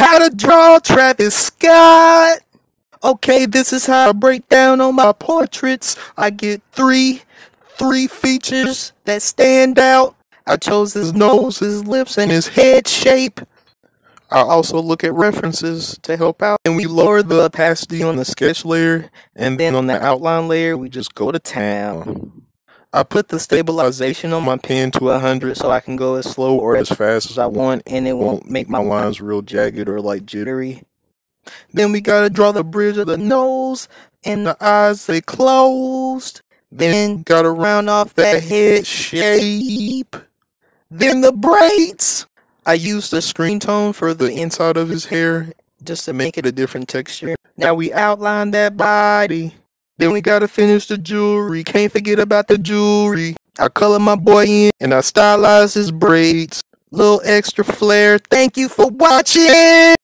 How to draw Travis Scott. Okay, this is how I break down on my portraits. I get three, three features that stand out. I chose his nose, his lips, and his head shape. I also look at references to help out. And we lower the opacity on the sketch layer. And then on the outline layer, we just go to town. I put the stabilization on my pen to 100 so I can go as slow or as fast as I want and it won't make my lines real jagged or like jittery. Then we gotta draw the bridge of the nose and the eyes they closed. Then gotta round off that head shape. Then the braids. I used a screen tone for the inside of his hair just to make it a different texture. Now we outline that body. Then we gotta finish the jewelry. Can't forget about the jewelry. I color my boy in and I stylize his braids. Little extra flair. Thank you for watching.